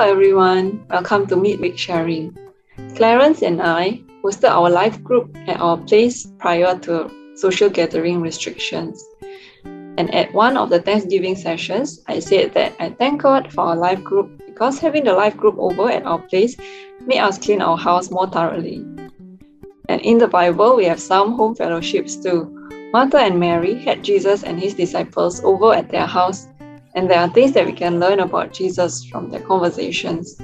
everyone. Welcome to Midweek Sharing. Clarence and I hosted our life group at our place prior to social gathering restrictions. And at one of the Thanksgiving sessions, I said that I thank God for our life group because having the life group over at our place made us clean our house more thoroughly. And in the Bible, we have some home fellowships too. Martha and Mary had Jesus and his disciples over at their house, and there are things that we can learn about Jesus from their conversations.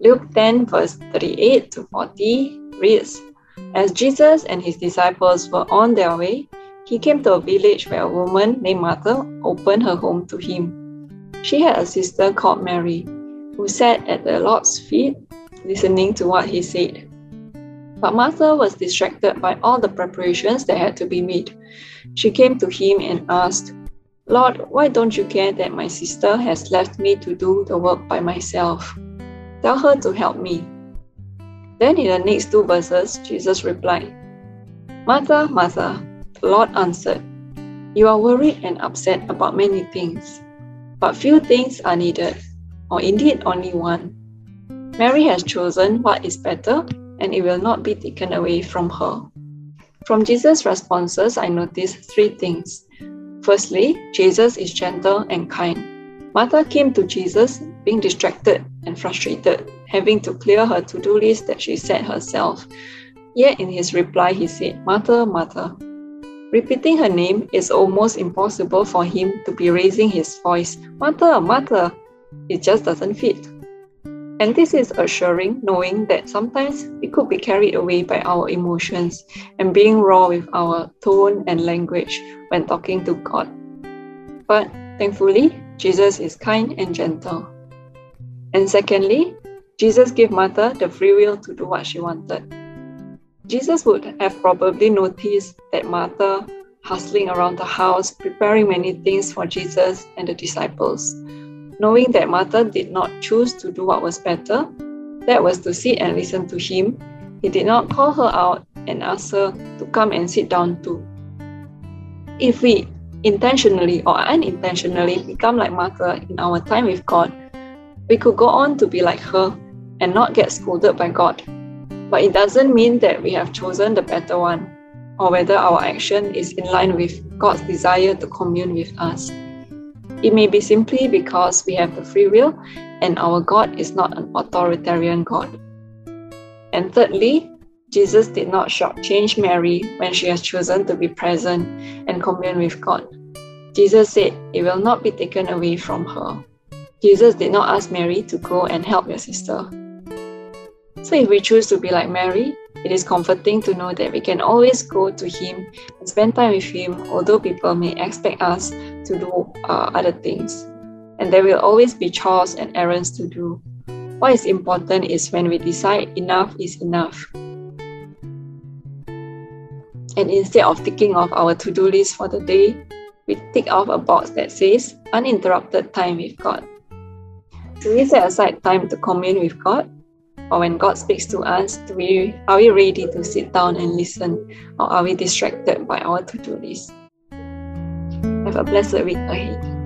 Luke 10, verse 38 to 40 reads As Jesus and his disciples were on their way, he came to a village where a woman named Martha opened her home to him. She had a sister called Mary, who sat at the Lord's feet listening to what he said. But Martha was distracted by all the preparations that had to be made. She came to him and asked, Lord, why don't you care that my sister has left me to do the work by myself? Tell her to help me. Then in the next two verses, Jesus replied, Martha, Martha, the Lord answered, You are worried and upset about many things, but few things are needed, or indeed only one. Mary has chosen what is better, and it will not be taken away from her. From Jesus' responses, I noticed three things. Firstly, Jesus is gentle and kind. Martha came to Jesus being distracted and frustrated, having to clear her to do list that she set herself. Yet in his reply, he said, Martha, Martha. Repeating her name is almost impossible for him to be raising his voice, Martha, Martha. It just doesn't fit. And this is assuring, knowing that sometimes we could be carried away by our emotions and being raw with our tone and language when talking to God. But thankfully, Jesus is kind and gentle. And secondly, Jesus gave Martha the free will to do what she wanted. Jesus would have probably noticed that Martha hustling around the house, preparing many things for Jesus and the disciples. Knowing that Martha did not choose to do what was better, that was to sit and listen to him, he did not call her out and ask her to come and sit down too. If we intentionally or unintentionally become like Martha in our time with God, we could go on to be like her and not get scolded by God. But it doesn't mean that we have chosen the better one, or whether our action is in line with God's desire to commune with us. It may be simply because we have the free will and our God is not an authoritarian God. And thirdly, Jesus did not shortchange Mary when she has chosen to be present and commune with God. Jesus said it will not be taken away from her. Jesus did not ask Mary to go and help your sister. So if we choose to be like Mary, it is comforting to know that we can always go to Him and spend time with Him, although people may expect us to do uh, other things. And there will always be chores and errands to do. What is important is when we decide enough is enough. And instead of ticking off our to do list for the day, we tick off a box that says uninterrupted time with God. Do we set aside time to commune with God? Or when God speaks to us, do we, are we ready to sit down and listen? Or are we distracted by our to do list? Have a blessed week ahead.